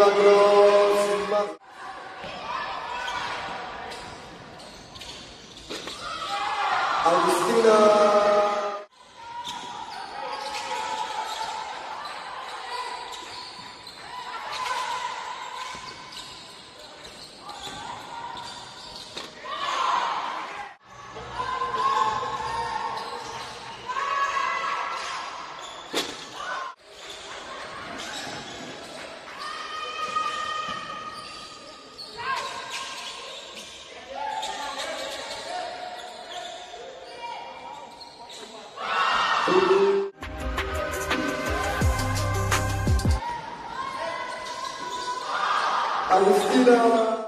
la próxima. Agustina. Agustina.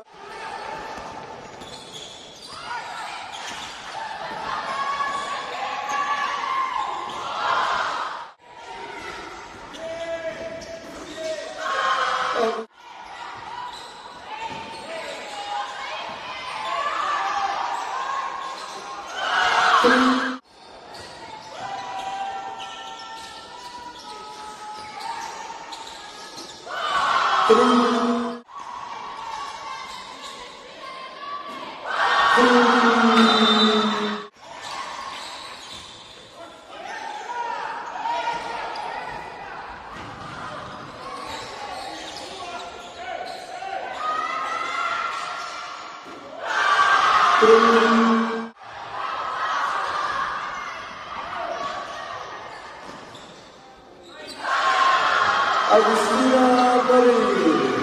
Trum. Calvary.